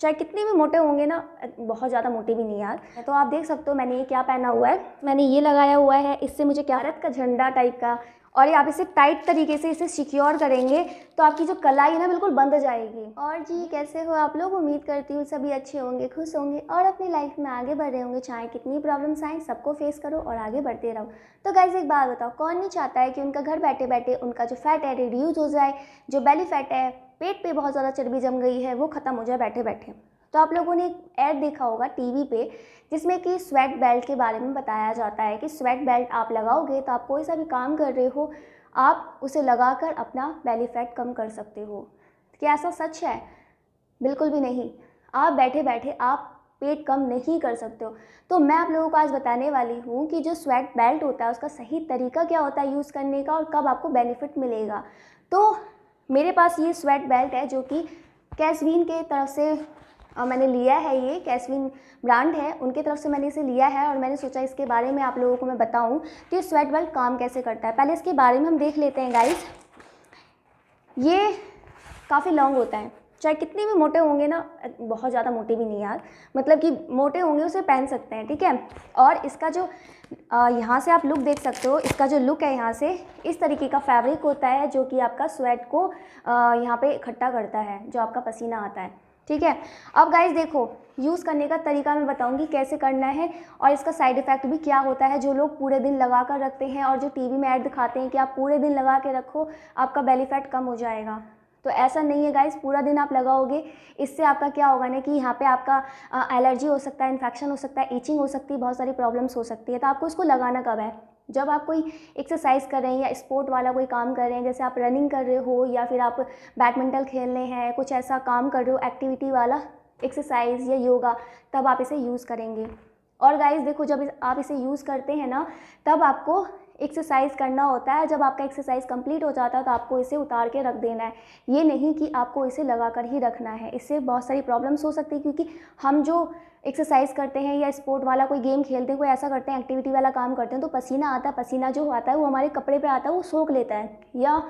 चाहे कितने भी मोटे होंगे ना, बहुत ज़्यादा मोटे भी नहीं यार। तो आप देख सकते हो मैंने ये क्या पहना हुआ है। मैंने ये लगाया हुआ है, इससे मुझे क्या भारत का झंडा टाइप का और ये आप इसे टाइट तरीके से इसे सिक्योर करेंगे तो आपकी जो कलाई है ना, बिल्कुल बंद जाएगी। और जी, कैसे हो आप लोग? उम्मीद करती हूँ सभी अच्छे होंगे, खुश होंगे और अपनी लाइफ में आगे बढ़ रहे होंगे। चाहे कितनी प्रॉब्लम्स आए, सबको फेस करो और आगे बढ़ते रहो। तो गाइज़ एक बात बताओ, कौन नहीं चाहता है कि उनका घर बैठे बैठे उनका जो फैट है रिड्यूज हो जाए, जो बेली फैट है पेट पे बहुत ज़्यादा चर्बी जम गई है, वो ख़त्म हो जाए बैठे बैठे तो आप लोगों ने एक ऐड देखा होगा टीवी पे, जिसमें कि स्वेट बेल्ट के बारे में बताया जाता है कि स्वेट बेल्ट आप लगाओगे तो आप कोई सा भी काम कर रहे हो, आप उसे लगाकर अपना बेली फैट कम कर सकते हो। क्या ऐसा सच है? बिल्कुल भी नहीं। आप बैठे बैठे आप पेट कम नहीं कर सकते हो। तो मैं आप लोगों को आज बताने वाली हूँ कि जो स्वेट बेल्ट होता है, उसका सही तरीका क्या होता है यूज़ करने का और कब आपको बेनिफिट मिलेगा। तो मेरे पास ये स्वेट बेल्ट है जो कि कैसवीन के तरफ़ से मैंने लिया है ये कैसविन ब्रांड है। उनके तरफ़ से मैंने इसे लिया है और मैंने सोचा इसके बारे में आप लोगों को मैं बताऊँ कि ये स्वेट बेल्ट काम कैसे करता है। पहले इसके बारे में हम देख लेते हैं गाइस ये काफ़ी लॉन्ग होता है। चाहे कितने भी मोटे होंगे ना, बहुत ज़्यादा मोटे भी नहीं यार। मतलब कि मोटे होंगे उसे पहन सकते हैं, ठीक है? और इसका जो यहाँ से आप लुक देख सकते हो, इसका जो लुक है यहाँ से, इस तरीके का फैब्रिक होता है जो कि आपका स्वेट को यहाँ पे इकट्ठा करता है, जो आपका पसीना आता है, ठीक है? अब गाइज़ देखो यूज़ करने का तरीका मैं बताऊँगी कैसे करना है और इसका साइड इफ़ेक्ट भी क्या होता है, जो लोग पूरे दिन लगा कर रखते हैं और जो टीवी में ऐड दिखाते हैं कि आप पूरे दिन लगा के रखो, आपका बेली फैट कम हो जाएगा। तो ऐसा नहीं है गाइज़ पूरा दिन आप लगाओगे। इससे आपका क्या होगा ना कि यहाँ पे आपका एलर्जी हो सकता है इन्फेक्शन हो सकता है ईचिंग हो सकती है, बहुत सारी प्रॉब्लम्स हो सकती है। तो आपको इसको लगाना कब है? जब आप कोई एक्सरसाइज कर रहे हैं या स्पोर्ट वाला कोई काम कर रहे हैं, जैसे आप रनिंग कर रहे हो या फिर आप बैडमिंटन खेलने हैं, कुछ ऐसा काम कर रहे हो एक्टिविटी वाला एक्सरसाइज या योगा तब आप इसे यूज़ करेंगे। और गाइस देखो जब आप इसे यूज़ करते हैं ना, तब आपको एक्सरसाइज करना होता है। जब आपका एक्सरसाइज कंप्लीट हो जाता है तो आपको इसे उतार के रख देना है। ये नहीं कि आपको इसे लगा कर ही रखना है। इससे बहुत सारी प्रॉब्लम्स हो सकती है, क्योंकि हम जो एक्सरसाइज करते हैं या स्पोर्ट वाला कोई गेम खेलते हैं, कोई ऐसा करते हैं एक्टिविटी वाला काम करते हैं तो पसीना आता है, पसीना जो आता है, वो हमारे कपड़े पर आता है, वो सोख लेता है। या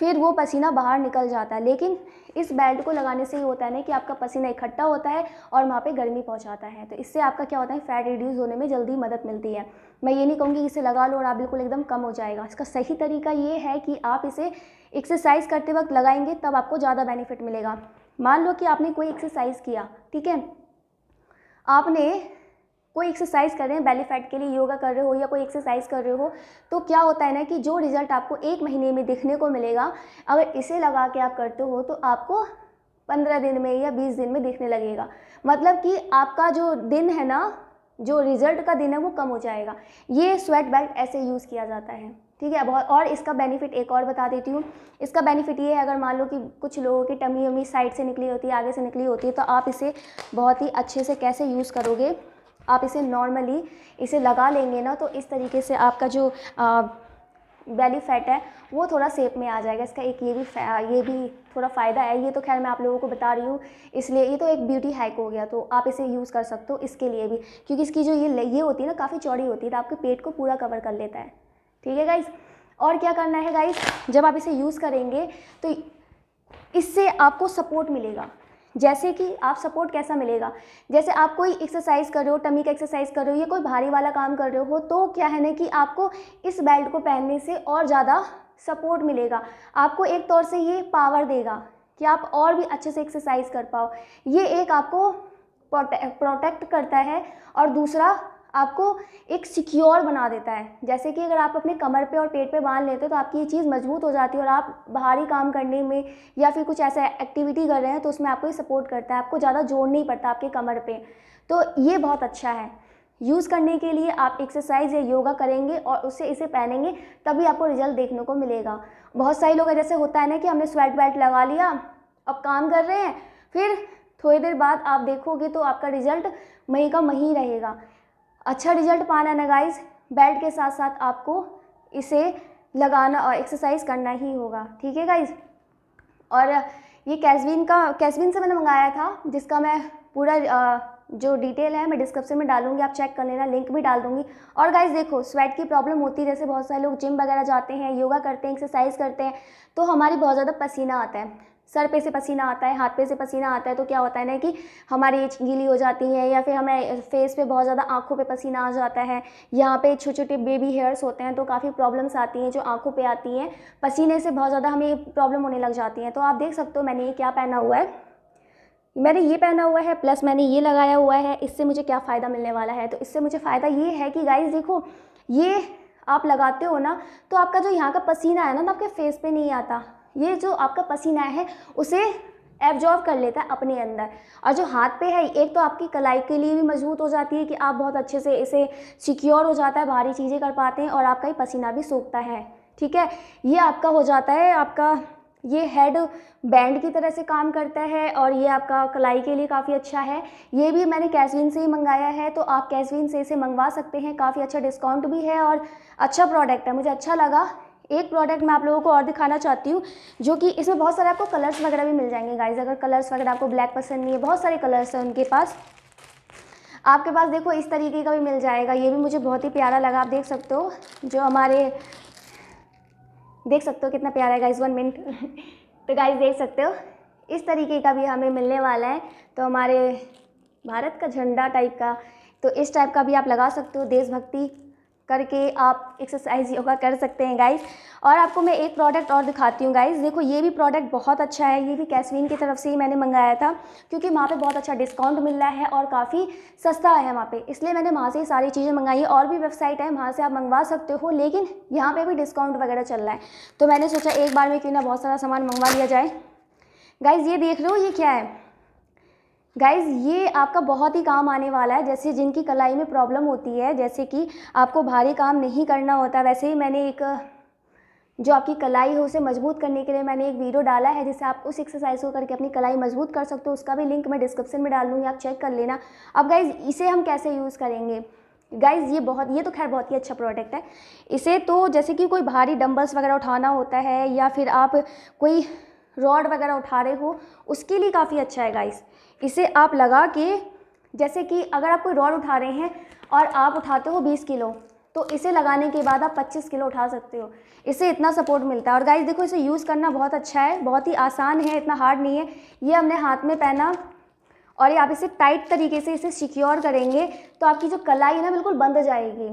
फिर वो पसीना बाहर निकल जाता है। लेकिन इस बेल्ट को लगाने से ये होता है ना कि आपका पसीना इकट्ठा होता है और वहाँ पे गर्मी पहुँचाता है। तो इससे आपका क्या होता है फैट रिड्यूस होने में जल्दी मदद मिलती है। मैं ये नहीं कहूँगी इसे लगा लो और आप बिल्कुल एकदम कम हो जाएगा। इसका सही तरीका ये है कि आप इसे एक्सरसाइज करते वक्त लगाएँगे तब आपको ज़्यादा बेनिफिट मिलेगा। मान लो कि आपने कोई एक्सरसाइज किया, ठीक है? आपने कोई एक्सरसाइज कर रहे हैं बेली फैट के लिए योगा कर रहे हो या कोई एक्सरसाइज कर रहे हो तो क्या होता है ना कि जो रिज़ल्ट आपको एक महीने में दिखने को मिलेगा, अगर इसे लगा के आप करते हो तो आपको पंद्रह दिन में या बीस दिन में दिखने लगेगा। मतलब कि आपका जो दिन है ना, जो रिज़ल्ट का दिन है वो कम हो जाएगा। ये स्वेट बेल्ट ऐसे यूज़ किया जाता है। ठीक है, बहुत और इसका बेनिफिट एक और बता देती हूँ। इसका बेनिफिट ये है, अगर मान लो कि कुछ लोगों की टमी वमी साइड से निकली होती है आगे से निकली होती है तो आप इसे बहुत ही अच्छे से कैसे यूज़ करोगे? आप इसे नॉर्मली इसे लगा लेंगे ना तो इस तरीके से आपका जो बेली फैट है, वो थोड़ा सेप में आ जाएगा। इसका एक ये भी ये भी थोड़ा फ़ायदा है। ये तो खैर मैं आप लोगों को बता रही हूँ, इसलिए ये तो एक ब्यूटी हैक हो गया तो आप इसे यूज़ कर सकते हो इसके लिए भी। क्योंकि इसकी जो ये ये होती है ना, काफ़ी चौड़ी होती है तो आपके पेट को पूरा कवर कर लेता है। ठीक है गाइज़ और क्या करना है गाइज़ जब आप इसे यूज़ करेंगे तो इससे आपको सपोर्ट मिलेगा। जैसे कि आप सपोर्ट कैसा मिलेगा? जैसे आप कोई एक्सरसाइज कर रहे हो, टमी का एक्सरसाइज कर रहे हो या कोई भारी वाला काम कर रहे हो तो क्या है ना कि आपको इस बेल्ट को पहनने से और ज़्यादा सपोर्ट मिलेगा। आपको एक तौर से ये पावर देगा कि आप और भी अच्छे से एक्सरसाइज कर पाओ। ये एक आपको प्रोटेक्ट करता है और दूसरा आपको एक सिक्योर बना देता है। जैसे कि अगर आप अपने कमर पे और पेट पे बाँध लेते हो तो आपकी ये चीज़ मज़बूत हो जाती है और आप बाहरी काम करने में या फिर कुछ ऐसा एक्टिविटी कर रहे हैं तो उसमें आपको ये सपोर्ट करता है। आपको ज़्यादा जोड़ नहीं पड़ता आपके कमर पे। तो ये बहुत अच्छा है। यूज़ करने के लिए आप एक्सरसाइज या योगा करेंगे और उससे इसे पहनेंगे तभी आपको रिज़ल्ट देखने को मिलेगा। बहुत सारे लोग जैसे होता है ना कि हमने स्वेट बेल्ट लगा लिया, अब काम कर रहे हैं, फिर थोड़ी देर बाद आप देखोगे तो आपका रिज़ल्ट मही का मही रहेगा। अच्छा रिज़ल्ट पाना ना गाइज़ बेल्ट के साथ साथ आपको इसे लगाना और एक्सरसाइज करना ही होगा, ठीक है गाइज़ और ये कैसविन का कैसविन से मैंने मंगाया था, जिसका मैं पूरा जो डिटेल है मैं डिस्क्रिप्शन में डालूँगी, आप चेक कर लेना लिंक भी डाल दूँगी। और गाइज़ देखो स्वेट की प्रॉब्लम होती है, जैसे बहुत सारे लोग जिम वगैरह जाते हैं योगा करते हैं एक्सरसाइज करते हैं तो हमारी बहुत ज़्यादा पसीना आता है। सर पे से पसीना आता है, हाथ पे से पसीना आता है तो क्या होता है ना कि हमारी एज गीली हो जाती है या फिर हमें फेस पे बहुत ज़्यादा आँखों पे पसीना आ जाता है। यहाँ पे छोटे छोटे बेबी हेयर्स होते हैं तो काफ़ी प्रॉब्लम्स आती हैं जो आँखों पे आती हैं। पसीने से बहुत ज़्यादा हमें प्रॉब्लम होने लग जाती हैं। तो आप देख सकते हो मैंने ये क्या पहना हुआ है। मैंने ये पहना हुआ है प्लस मैंने ये लगाया हुआ है, इससे मुझे क्या फ़ायदा मिलने वाला है? तो इससे मुझे फ़ायदा ये है कि गाइस देखो, ये आप लगाते हो ना तो आपका जो यहाँ का पसीना है ना ना आपके फेस पे नहीं आता। ये जो आपका पसीना है, उसे एब्जॉर्व कर लेता है अपने अंदर। और जो हाथ पे है, एक तो आपकी कलाई के लिए भी मज़बूत हो जाती है कि आप बहुत अच्छे से इसे सिक्योर हो जाता है भारी चीज़ें कर पाते हैं और आपका ही पसीना भी सूखता है। ठीक है? ये आपका हो जाता है, आपका ये हेड बैंड की तरह से काम करता है और ये आपका कलाई के लिए काफ़ी अच्छा है। ये भी मैंने कैसविन से ही मंगाया है तो आप कैसविन से इसे मंगवा सकते हैं, काफ़ी अच्छा डिस्काउंट भी है और अच्छा प्रोडक्ट है। मुझे अच्छा लगा। एक प्रोडक्ट मैं आप लोगों को और दिखाना चाहती हूँ, जो कि इसमें बहुत सारे आपको कलर्स वगैरह भी मिल जाएँगे गाइज़ अगर कलर्स वगैरह आपको ब्लैक पसंद नहीं है, बहुत सारे कलर्स हैं उनके पास। आपके पास देखो, इस तरीके का भी मिल जाएगा। ये भी मुझे बहुत ही प्यारा लगा, आप देख सकते हो, जो हमारे देख सकते हो कितना प्यारा है गाइज़ वन मिनट तो गाइज़ देख सकते हो, इस तरीके का भी हमें मिलने वाला है। तो हमारे भारत का झंडा टाइप का तो इस टाइप का भी आप लगा सकते हो, देशभक्ति। करके आप एक्सरसाइज योगा कर सकते हैं गाइस और आपको मैं एक प्रोडक्ट और दिखाती हूँ गाइस देखो, ये भी प्रोडक्ट बहुत अच्छा है. ये भी कैसवीन की तरफ़ से ही मैंने मंगाया था, क्योंकि वहाँ पे बहुत अच्छा डिस्काउंट मिल रहा है और काफ़ी सस्ता है वहाँ पे. इसलिए मैंने वहाँ से ही सारी चीज़ें मंगाई और भी वेबसाइट है, वहाँ से आप मंगवा सकते हो, लेकिन यहाँ पर भी डिस्काउंट वगैरह चल रहा है. तो मैंने सोचा एक बार में क्यों ना बहुत सारा सामान मंगवा लिया जाए. गाइज़ ये देख लो ये क्या है? गाइज़ ये आपका बहुत ही काम आने वाला है, जैसे जिनकी कलाई में प्रॉब्लम होती है, जैसे कि आपको भारी काम नहीं करना होता। वैसे ही मैंने एक, जो आपकी कलाई है उसे मज़बूत करने के लिए मैंने एक वीडियो डाला है जिससे आप उस एक्सरसाइज को करके अपनी कलाई मज़बूत कर सकते हो। उसका भी लिंक मैं डिस्क्रिप्शन में डाल दूँगी, आप चेक कर लेना। अब गाइज़ इसे हम कैसे यूज़ करेंगे? गाइज़ ये बहुत, ये तो खैर बहुत ही अच्छा प्रोडक्ट है। इसे तो जैसे कि कोई भारी डंबल्स वगैरह उठाना होता है, या फिर आप कोई रॉड वगैरह उठा रहे हो, उसके लिए काफ़ी अच्छा है गाइस इसे आप लगा के, जैसे कि अगर आप कोई रॉड उठा रहे हैं और आप उठाते हो 20 किलो तो इसे लगाने के बाद आप 25 किलो उठा सकते हो। इससे इतना सपोर्ट मिलता है। और गाइस देखो, इसे यूज़ करना बहुत अच्छा है, बहुत ही आसान है, इतना हार्ड नहीं है। ये हमने हाथ में पहना और ये आप इसे टाइट तरीके से इसे सिक्योर करेंगे तो आपकी जो कलाई है ना, बिल्कुल बंद जाएगी।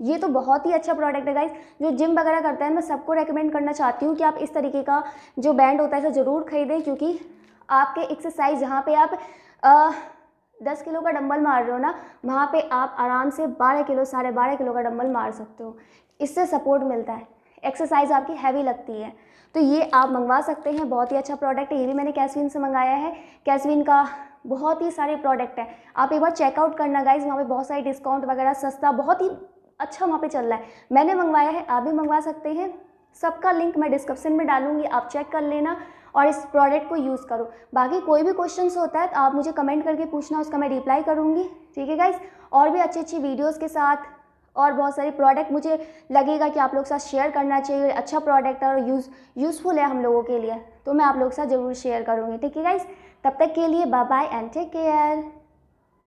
ये तो बहुत ही अच्छा प्रोडक्ट है गाइज़ जो जिम वगैरह करते हैं मैं सबको रेकमेंड करना चाहती हूँ कि आप इस तरीके का जो बैंड होता है इसे ज़रूर खरीदें क्योंकि आपके एक्सरसाइज जहाँ पे आप आ, दस किलो का डंबल मार रहे हो ना वहाँ पे आप आराम से बारह किलो साढ़े बारह किलो का डंबल मार सकते हो। इससे सपोर्ट मिलता है। एक्सरसाइज आपकी हैवी लगती है। तो ये आप मंगवा सकते हैं बहुत ही अच्छा प्रोडक्ट है। ये भी मैंने कैसविन से मंगाया है। कैसविन का बहुत ही सारे प्रोडक्ट है। आप एक बार चेकआउट करना गाइज़ वहाँ पे बहुत सारे डिस्काउंट वगैरह सस्ता बहुत ही अच्छा वहाँ पे चल रहा है। मैंने मंगवाया है, आप भी मंगवा सकते हैं। सबका लिंक मैं डिस्क्रिप्शन में डालूँगी, आप चेक कर लेना और इस प्रोडक्ट को यूज़ करो। बाकी कोई भी क्वेश्चन होता है तो आप मुझे कमेंट करके पूछना, उसका मैं रिप्लाई करूँगी। ठीक है गाइज़ और भी अच्छी अच्छी वीडियोज़ के साथ और बहुत सारे प्रोडक्ट मुझे लगेगा कि आप लोग साथ शेयर करना चाहिए अच्छा प्रोडक्ट है और यूज़ यूज़फुल है हम लोगों के लिए। तो मैं आप लोग साथ ज़रूर शेयर करूँगी। ठीक है गाइज़ तब तक के लिए bye bye and take care